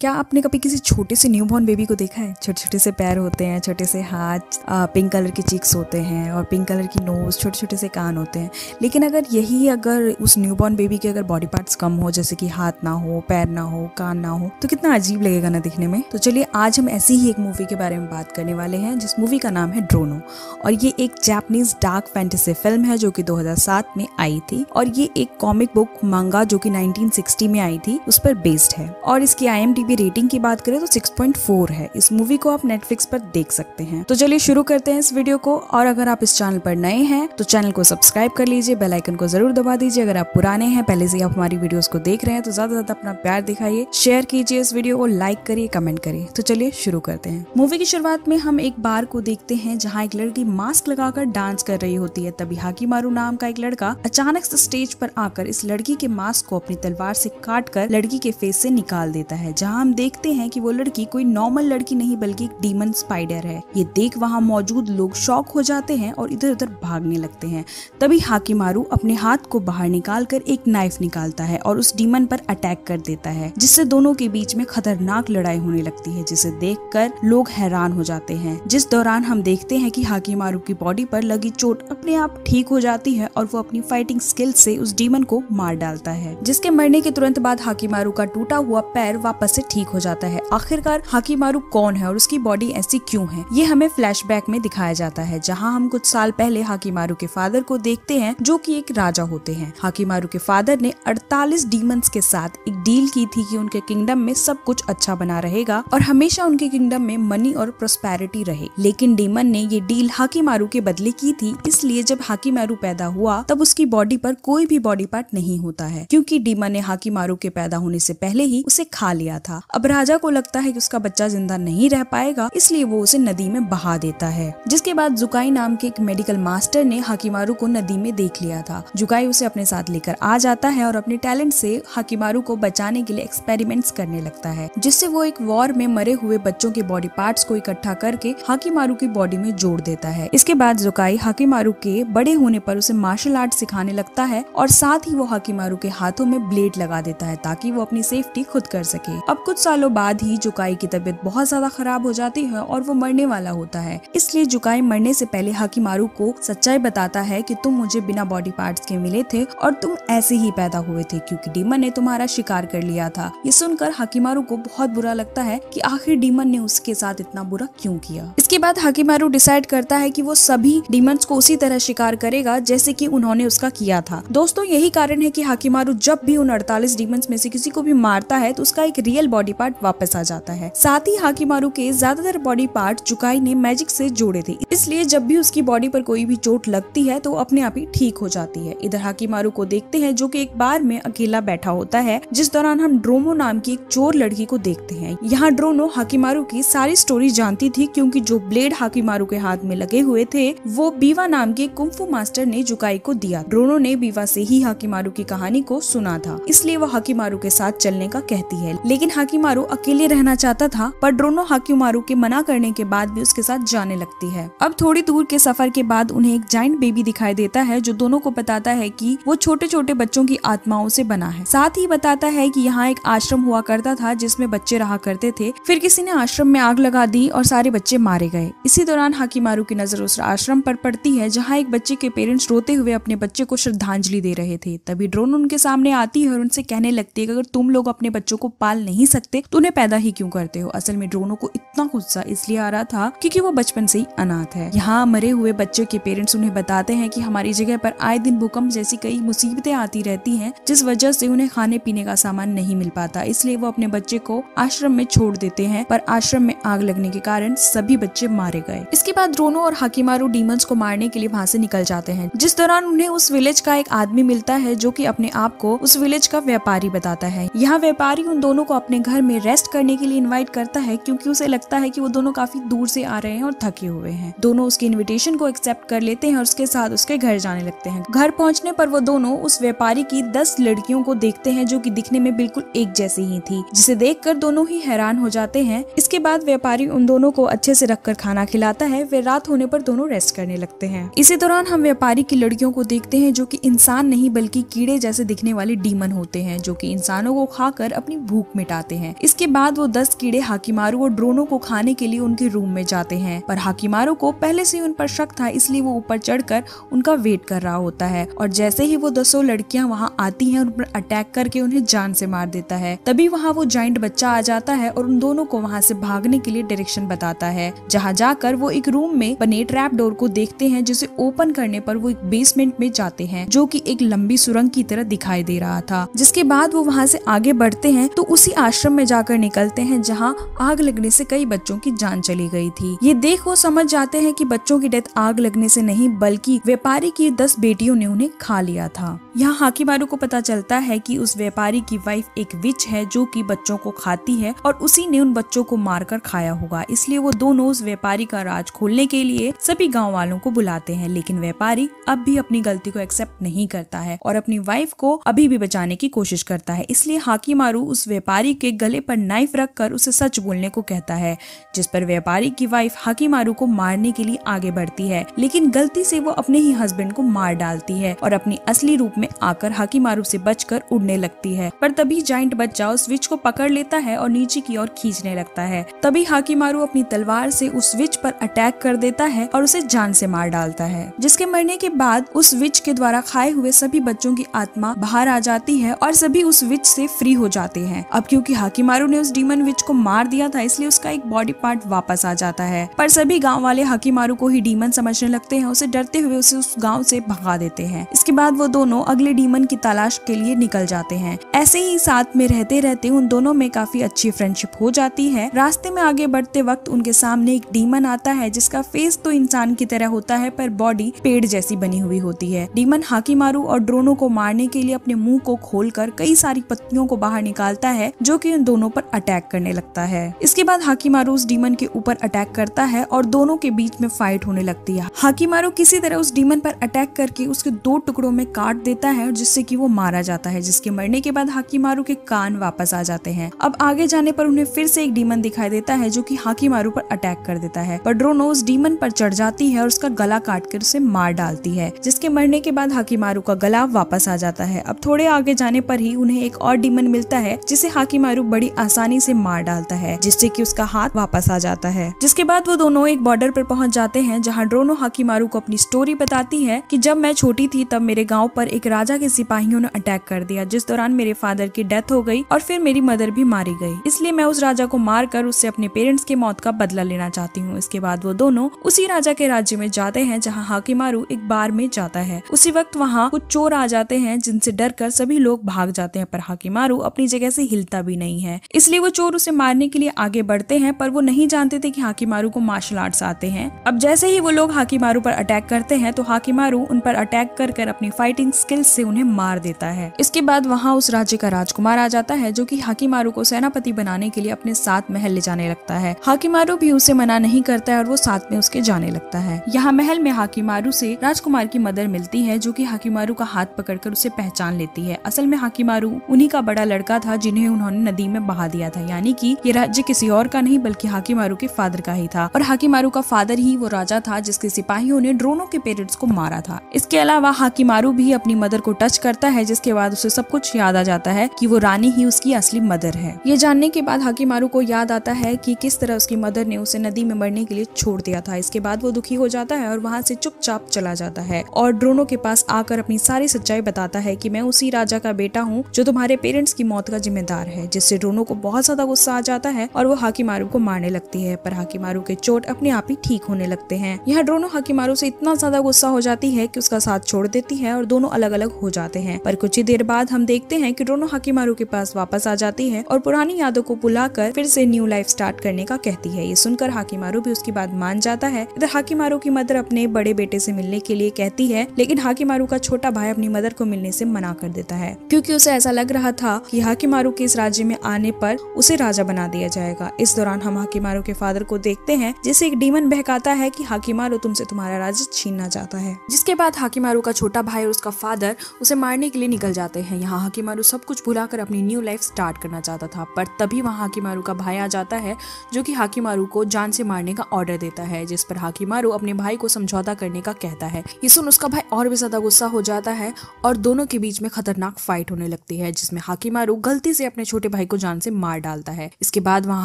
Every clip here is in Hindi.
क्या आपने कभी किसी छोटे से न्यू न्यूबॉर्न बेबी को देखा है? छोटे छोटे से पैर होते हैं, छोटे से हाथ पिंक कलर के चिक्स होते हैं और पिंक कलर की नोज़ छोटे छोटे से कान होते हैं। लेकिन अगर यही अगर उस न्यूबॉर्न बेबी के अगर बॉडी पार्ट्स कम हो, जैसे कि हाथ ना हो, पैर ना हो, कान ना हो तो कितना अजीब लगेगा ना दिखने में? तो चलिए, आज हम ऐसी ही एक मूवी के बारे में बात करने वाले हैं, जिस मूवी का नाम है ड्रोनो और ये एक जैपनीज डार्क फैंटेसी फ़िल्म है, जो की दो हज़ार सात में आई थी। और ये एक कॉमिक बुक मांगा जो की नाइनटीन में आई थी, उस पर बेस्ड है। और इसकी आईएमडी की रेटिंग की बात करें तो 6.4 है। इस मूवी को आप नेटफ्लिक्स पर देख सकते हैं। तो चलिए शुरू करते हैं इस वीडियो को। और अगर आप इस चैनल पर नए हैं तो चैनल को सब्सक्राइब कर लीजिए बेल आइकन को ज़रूर दबा दीजिए। अगर आप पुराने हैं, पहले से आप हमारी वीडियोस को देख रहे हैं तो ज़्यादा ज़्यादा अपना प्यार दिखाइए शेयर कीजिए इस वीडियो को लाइक करिए कमेंट करिए। तो चलिए शुरू करते हैं। मूवी की शुरुआत में हम एक बार को देखते हैं जहाँ एक लड़की मास्क लगाकर डांस कर रही होती है। तभी हाकी मारू नाम का एक लड़का अचानक स्टेज पर आकर इस लड़की के मास्क को अपनी तलवार से काट कर लड़की के फेस से निकाल देता है, जहाँ हम देखते हैं कि वो लड़की कोई नॉर्मल लड़की नहीं, बल्कि एक डीमन स्पाइडर है। ये देख वहाँ मौजूद लोग शॉक हो जाते हैं और इधर उधर भागने लगते हैं। तभी हाकी मारू अपने हाथ को बाहर निकाल कर एक नाइफ निकालता है और उस डीमन पर अटैक कर देता है, जिससे दोनों के बीच में खतरनाक लड़ाई होने लगती है, जिसे देख लोग हैरान हो जाते हैं। जिस दौरान हम देखते हैं की हाकी मारू की बॉडी पर लगी चोट अपने आप ठीक हो जाती है और वो अपनी फाइटिंग स्किल से उस डीमन को मार डालता है, जिसके मरने के तुरंत बाद हाकी मारू का टूटा हुआ पैर वापस से ठीक हो जाता है। आखिरकार हाकी मारू कौन है और उसकी बॉडी ऐसी क्यों है? ये हमें फ्लैशबैक में दिखाया जाता है, जहाँ हम कुछ साल पहले हाकी मारू के फादर को देखते हैं, जो कि एक राजा होते हैं। हाकी मारू के फादर ने 48 डीमंस के साथ एक डील की थी कि उनके किंगडम में सब कुछ अच्छा बना रहेगा और हमेशा उनके किंगडम में मनी और प्रोस्पेरिटी रहे। लेकिन डीमन ने ये डील हाकी मारू के बदले की थी, इसलिए जब हाकी मारू पैदा हुआ, तब उसकी बॉडी पर कोई भी बॉडी पार्ट नहीं होता है, क्योंकि डीमन ने हाकी मारू के पैदा होने से पहले ही उसे खा लिया था। अब राजा को लगता है कि उसका बच्चा ज़िंदा नहीं रह पाएगा, इसलिए वो उसे नदी में बहा देता है। जिसके बाद जुकाई नाम के एक मेडिकल मास्टर ने हाकीमारू को नदी में देख लिया था। जुकाई उसे अपने साथ लेकर आ जाता है और अपने टैलेंट से हाकीमारू को बचाने के लिए एक्सपेरिमेंट्स करने लगता है, जिससे वो एक वॉर में मरे हुए बच्चों के बॉडी पार्ट्स को इकट्ठा करके हाकीमारू की बॉडी में जोड़ देता है। इसके बाद जुकाई हाकीमारू के बड़े होने पर उसे मार्शल आर्ट सिखाने लगता है और साथ ही वो हाकीमारू के हाथों में ब्लेड लगा देता है ताकि वो अपनी सेफ्टी खुद कर सके। अब कुछ सालों बाद ही जुकाई की तबीयत बहुत ज़्यादा खराब हो जाती है और वो मरने वाला होता है। इसलिए जुकाई मरने से पहले हाकीमारू को सच्चाई बताता है कि तुम मुझे बिना बॉडी पार्ट्स के मिले थे और तुम ऐसे ही पैदा हुए थे क्योंकि डीमन ने तुम्हारा शिकार कर लिया था। ये सुनकर हाकीमारू को बहुत बुरा लगता है कि आखिर डीमन ने उसके साथ इतना बुरा क्यों किया? इसके बाद हाकीमारू डिसाइड करता है कि वो सभी डीमंस को उसी तरह शिकार करेगा जैसे कि उन्होंने उसका किया था। दोस्तों, यही कारण है कि हाकीमारू जब भी उन अड़तालीस डीमंस में से किसी को भी मारता है तो उसका एक रियल बॉडी पार्ट वापस आ जाता है। साथ ही हाकीमारू के ज़्यादातर बॉडी पार्ट चुकाई ने मैजिक से जोड़े थे। इसलिए जब भी उसकी बॉडी पर कोई भी चोट लगती है तो अपने आप ही ठीक हो जाती है। इधर हाकीमारू को देखते हैं, जो कि एक बार में अकेला बैठा होता है, जिस दौरान हम ड्रोमो नाम की एक चोर लड़की को देखते हैं। यहाँ ड्रोनो हाकीमारू की सारी स्टोरी जानती थी, क्योंकि जो ब्लेड हाकीमारू के हाथ में लगे हुए थे, वो बीवा नाम के कुंफू मास्टर ने जुकाई को दिया। ड्रोनो ने बीवा से ही हाकीमारू की कहानी को सुना था। इसलिए वो हाकीमारू के साथ चलने का कहती है। लेकिन हाकीमारू अकेले रहना चाहता था, पर ड्रोनो हाकीमारू के मना करने के बाद भी उसके साथ जाने लगती है। अब थोड़ी दूर के सफ़र के बाद उन्हें एक जाइंट बेबी दिखाई देता है, जो दोनों को बताता है कि वो छोटे छोटे बच्चों की आत्माओं से बना है। साथ ही बताता है कि यहाँ एक आश्रम हुआ करता था, जिसमें बच्चे रहा करते थे। फिर किसी ने आश्रम में आग लगा दी और सारे बच्चे मारे गए। इसी दौरान हाकीमारू की नज़र उस आश्रम पर पड़ती है, जहाँ एक बच्चे के पेरेंट्स रोते हुए अपने बच्चे को श्रद्धांजलि दे रहे थे। तभी ड्रोन उनके सामने आती है और उनसे कहने लगती है कि अगर तुम लोग अपने बच्चों को पाल नहीं सकते तो उन्हें पैदा ही क्यों करते हो? असल में ड्रोनो को इतना गुस्सा इसलिए आ रहा था क्योंकि वो बचपन से ही अनाथ है। यहाँ मरे हुए बच्चों के पेरेंट्स उन्हें बताते हैं कि हमारी जगह पर आए दिन भूकंप जैसी कई मुसीबतें आती रहती हैं, जिस वजह से उन्हें खाने पीने का सामान नहीं मिल पाता। इसलिए वो अपने बच्चे को आश्रम में छोड़ देते हैं, पर आश्रम में आग लगने के कारण सभी बच्चे मारे गए। इसके बाद ड्रोनो और हाकीमारू डीमंस को मारने के लिए वहाँ से निकल जाते हैं, जिस दौरान उन्हें उस विलेज का एक आदमी मिलता है जो की अपने आप को उस विलेज का व्यापारी बताता है। यहाँ व्यापारी उन दोनों को अपने घर में रेस्ट करने के लिए इन्वाइट करता है क्योंकि उसे लगता है कि वो दोनों काफ़ी दूर से आ रहे हैं और थके हुए हैं। दोनों उसके इनविटेशन को एक्सेप्ट कर लेते हैं और उसके साथ उसके घर जाने लगते हैं। घर पहुँचने पर वो दोनों उस व्यापारी की दस लड़कियों को देखते हैं जो की दिखने में बिल्कुल एक जैसी ही थी, जिसे देखकर दोनों ही हैरान हो जाते हैं। इसके बाद व्यापारी उन दोनों को अच्छे से रखकर खाना खिलाता है वे रात होने पर दोनों रेस्ट करने लगते हैं। इसी दौरान हम व्यापारी की लड़कियों को देखते हैं जो की इंसान नहीं बल्कि कीड़े जैसे दिखने वाले डीमन होते हैं, जो की इंसानों को खाकर अपनी भूख मिटाते जाते हैं। इसके बाद वो दस कीड़े हाकीमारू और ड्रोनो को खाने के लिए उनके रूम में जाते हैं। पर हाकीमारू को पहले से उन पर शक था, इसलिए वो ऊपर चढ़कर उनका वेट कर रहा होता है। और जैसे ही वो दसों लड़कियाँ वहाँ आती हैं उन पर अटैक करके उन्हें जान से मार देता है, तभी वहाँ वो जॉइंट बच्चा आ जाता है और उन दोनों को वहाँ से भागने के लिए डायरेक्शन बताता है। जहाँ जाकर वो एक रूम में बने ट्रैप डोर को देखते हैं, जिसे ओपन करने पर वो एक बेसमेंट में जाते हैं, जो की एक लंबी सुरंग की तरह दिखाई दे रहा था। जिसके बाद वो वहाँ से आगे बढ़ते हैं तो उसी आश्रम में जाकर निकलते हैं, जहाँ आग लगने से कई बच्चों की जान चली गई थी। ये देख वो समझ जाते हैं कि बच्चों की डेथ आग लगने से नहीं, बल्कि व्यापारी की दस बेटियों ने उन्हें खा लिया था। यहाँ हाकीमारू को पता चलता है कि उस व्यापारी की वाइफ एक विच है, जो कि बच्चों को खाती है, और उसी ने उन बच्चों को मारकर खाया होगा। इसलिए वो दोनों उस व्यापारी का राज खोलने के लिए सभी गाँव वालों को बुलाते हैं, लेकिन व्यापारी अब भी अपनी गलती को एक्सेप्ट नहीं करता है, और अपनी वाइफ को अभी भी बचाने की कोशिश करता है। इसलिए हाकीमारू उस व्यापारी के गले पर नाइफ रख कर उसे सच बोलने को कहता है, जिस पर व्यापारी की वाइफ हाकीमारू को मारने के लिए आगे बढ़ती है। लेकिन गलती से वो अपने ही हस्बैंड को मार डालती है और अपनी असली रूप में आकर हाकीमारू से बचकर उड़ने लगती है। पर तभी जाइंट बच्चा उस विच को पकड़ लेता है और नीचे की ओर खींचने लगता है। तभी हाकीमारू अपनी तलवार से उस विच पर अटैक कर देता है और उसे जान से मार डालता है, जिसके मरने के बाद उस विच के द्वारा खाए हुए सभी बच्चों की आत्मा बाहर आ जाती है और सभी उस विच से फ्री हो जाते हैं। अब क्योंकि हाकीमारू ने उस डीमन विच को मार दिया था, इसलिए उसका एक बॉडी पार्ट वापस आ जाता है। पर सभी गाँव वाले हाकीमारू को ही डीमन समझने लगते हैं, उसे डरते हुए उसे उस गाँव से भगा देते हैं। इसके बाद वो दोनों अगले डीमन की तलाश के लिए निकल जाते हैं। ऐसे ही साथ में रहते रहते उन दोनों में काफ़ी अच्छी फ्रेंडशिप हो जाती है। रास्ते में आगे बढ़ते वक्त उनके सामने एक डीमन आता है, जिसका फेस तो इंसान की तरह होता है, पर बॉडी पेड़ जैसी बनी हुई होती है। डीमन हाकी मारू और ड्रोनों को मारने के लिए अपने मुँह को खोलकर कई सारी पत्तियों को बाहर निकालता है, जो कि उन दोनों पर अटैक करने लगता है। इसके बाद हाकी मारू उस डीमन के ऊपर अटैक करता है और दोनों के बीच में फाइट होने लगती है। हाकी मारू किसी तरह उस डीमन पर अटैक करके उसके दो टुकड़ों में काट देता है जिससे कि वो मारा जाता है, जिसके मरने के बाद हाकी मारू के कान वापस आ जाते हैं। अब आगे जाने पर उन्हें फिर से एक डीमन दिखाई देता है जो की हाकी मारू पर अटैक कर देता है। पर ड्रोनो उस डीमन पर चढ़ जाती है और उसका गला काट कर उसे मार डालती है, जिसके मरने के बाद हाकी मारू का गला वापस आ जाता है। अब थोड़े आगे जाने पर ही उन्हें एक और डीमन मिलता है, जिसे हाकी मारू बड़ी आसानी से मार डालता है, जिससे कि उसका हाथ वापस आ जाता है। जिसके बाद वो दोनों एक बॉर्डर पर पहुँच जाते हैं, जहाँ ड्रोनो हाकी मारू को अपनी स्टोरी बताती है कि जब मैं छोटी थी, तब मेरे गाँव पर एक राजा के सिपाहियों ने अटैक कर दिया, जिस दौरान मेरे फादर की डेथ हो गई और फिर मेरी मदर भी मारी गई। इसलिए मैं उस राजा को मार कर उससे अपने पेरेंट्स की मौत का बदला लेना चाहती हूँ। इसके बाद वो दोनों उसी राजा के राज्य में जाते हैं, जहाँ हाकिमारू एक बार में जाता है। उसी वक्त वहाँ कुछ चोर आ जाते हैं, जिनसे डर कर सभी लोग भाग जाते हैं, पर हाकिमारू अपनी जगह से हिलता भी नहीं है। इसलिए वो चोर उसे मारने के लिए आगे बढ़ते हैं, पर वो नहीं जानते थे कि हाकिमारू को मार्शल आर्ट्स आते हैं। अब जैसे ही वो लोग हाकिमारू पर अटैक करते हैं तो हाकिमारू उन पर अटैक कर कर अपनी फाइटिंग स्किल्स से उन्हें मार देता है। इसके बाद वहाँ उस राज्य का राजकुमार आ जाता है, जो कि हाकिमारू को सेनापति बनाने के लिए अपने साथ महल ले जाने लगता है। हाकिमारू भी उसे मना नहीं करता है और वो साथ में उसके जाने लगता है। यहाँ महल में हाकिमारू से राजकुमार की मदर मिलती है, जो कि हाकिमारू का हाथ पकड़कर उसे पहचान लेती है। असल में हाकिमारू उन्हीं का बड़ा लड़का था जिन्हें उन्होंने नदी में बहा दिया था। यानी कि ये राज्य किसी और का नहीं, बल्कि हाकिमारू के फादर का ही था। और हाकिमारू का फादर ही वो राजा था, जिसके सिपाहियों ने ड्रोनों के पेरेंट्स को मारा था। इसके अलावा हाकिमारू भी अपनी मदर को टच करता है, जिसके बाद उसे सब कुछ याद आ जाता है कि वो रानी ही उसकी असली मदर है। ये जानने के बाद हाकिमारू को याद आता है कि किस तरह उसकी मदर ने उसे नदी में मरने के लिए छोड़ दिया था। इसके बाद वो दुखी हो जाता है और वहाँ से चुपचाप चला जाता है और ड्रोनो के पास आकर अपनी सारी सच्चाई बताता है कि मैं उसी राजा का बेटा हूँ, जो तुम्हारे पेरेंट्स की मौत का जिम्मेदार है जिससे ड्रोनो को बहुत ज़्यादा गुस्सा आ जाता है और वो हाकिमारू को मारने लगती है। पर हाकिमारू के चोट अपने आप ही ठीक होने लगते हैं। यहाँ ड्रोनो हाकिमारू से इतना ज़्यादा गुस्सा हो जाती है कि उसका साथ छोड़ देती है और दोनों अलग अलग हो जाते हैं। पर कुछ ही देर बाद हम देखते हैं कि ड्रोनो हाकिमारू के पास वापस आ जाती है और पुरानी यादों को बुलाकर फिर से न्यू लाइफ स्टार्ट करने का कहती है। ये सुनकर हाकिमारू भी उसकी बात मान जाता है। इधर हाकिमारू की मदर अपने बड़े बेटे से मिलने के लिए कहती है, लेकिन हाकिमारू का छोटा भाई अपनी मदर को मिलने से मना कर देता है। क्योंकि उसे ऐसा लग रहा था कि हाकिमारू के इस राज्य में आने पर उसे राजा बना दिया जाएगा। इस दौरान हम हाकिमारू के फादर को देखते हैं, जिसे एक डीमन बहकाता है कि हाकिमारू तुमसे तुम्हारा राज्य छीनना चाहता है। जिसके बाद हाकिमारू का छोटा भाई और उसका फादर उसे मारने के लिए निकल जाते हैं। यहाँ हाकिमारू सब कुछ भुलाकर अपनी न्यू लाइफ स्टार्ट करना चाहता था, पर तभी वहाँ हाकिमारू का भाई आ जाता है, जो कि हाकिमारू को जान से मारने का ऑर्डर देता है, जिस पर हाकिमारू अपने भाई को समझौता करने का कहता है। ये सुन उसका भाई और भी ज़्यादा गुस्सा हो जाता है और दोनों के बीच में खतरनाक फाइट होने लगती है, जिसमें हाकिमारू गलती से अपने छोटे भाई भाई को जान से मार डालता है। इसके बाद वहाँ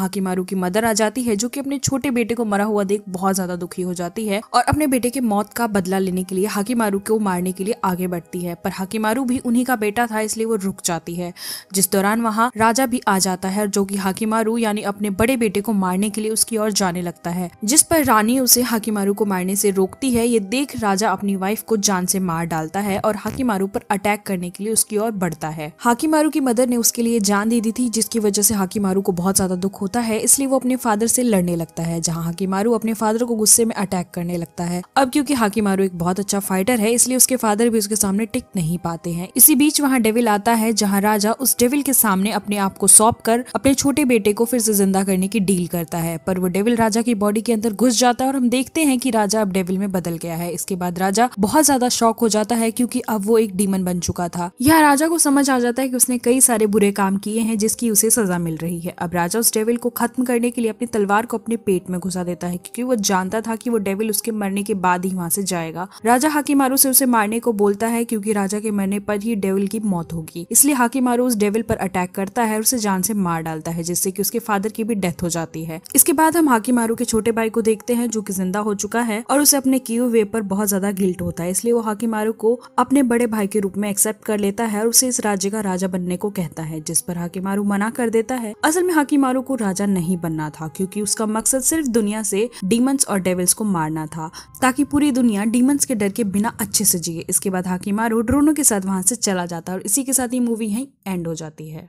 हाकीमारू की मदर आ जाती है, जो कि अपने छोटे बेटे को मरा हुआ देख बहुत ज़्यादा दुखी हो जाती है और अपने बेटे के मौत का बदला लेने के लिए हाकीमारू को मारने के लिए आगे बढ़ती है। पर हाकीमारू भी उन्हीं का बेटा था, इसलिए वो रुक जाती है। जिस दौरान वहाँ राजा भी आ जाता है, जो की हाकीमारू यानी अपने बड़े बेटे को मारने के लिए उसकी ओर जाने लगता है। जिस पर रानी उसे हाकीमारू को मारने से रोकती है, ये देख राजा अपनी वाइफ को जान से मार डालता है और हाकीमारू पर अटैक करने के लिए उसकी ओर बढ़ता है। हाकीमारू की मदर ने उसके लिए जान दे दी थी जिसकी वजह से हाकीमारू को बहुत ज़्यादा दुख होता है, इसलिए वो अपने फादर से लड़ने लगता है, जहाँ हाकीमारू अपने फादर को गुस्से में अटैक करने लगता है। अब क्योंकि हाकीमारू एक बहुत अच्छा फाइटर है, इसलिए उसके फादर भी उसके सामने टिक नहीं पाते हैं। इसी बीच वहाँ डेविल आता है, जहाँ राजा उस डेविल के सामने अपने आप को सौंप कर अपने छोटे बेटे को फिर से ज़िंदा करने की डील करता है। पर वो डेविल राजा की बॉडी के अंदर घुस जाता है और हम देखते हैं कि राजा अब डेविल में बदल गया है। इसके बाद राजा बहुत ज़्यादा शौक हो जाता है, क्योंकि अब वो एक डीमन बन चुका था। यह राजा को समझ आ जाता है कि उसने कई सारे बुरे काम किए हैं जिसकी उसे सजा मिल रही है। अब राजा उस डेविल को खत्म करने के लिए अपनी तलवार को अपने पेट में घुसा देता है, क्योंकि वो जानता था कि वो डेविल उसके मरने के बाद ही वहाँ से जाएगा। राजा हाकीमारू से उसे मारने को बोलता है, क्योंकि राजा के मरने पर ही डेविल की मौत होगी। इसलिए हाकीमारू उस डेविल पर अटैक करता है और उसे जान से मार डालता है, जिससे कि उसके फादर की भी डेथ हो जाती है। इसके बाद हम हाकीमारू के छोटे भाई को देखते हैं, जो कि ज़िंदा हो चुका है और उसे अपने किए वे पर बहुत ज़्यादा गिल्ट होता है। इसलिए वो हाकीमारू को अपने बड़े भाई के रूप में एक्सेप्ट कर लेता है और उसे इस राज्य का राजा बनने को कहता है, जिस पर हाकीमारू मना कर देता है। असल में हाकीमारू को राजा नहीं बनना था, क्योंकि उसका मकसद सिर्फ़ दुनिया से डीमंस और डेविल्स को मारना था, ताकि पूरी दुनिया डीमंस के डर के बिना अच्छे से जिए। इसके बाद हाकीमारू ड्रोनो के साथ वहाँ से चला जाता है और इसी के साथ ये मूवी यही एंड हो जाती है।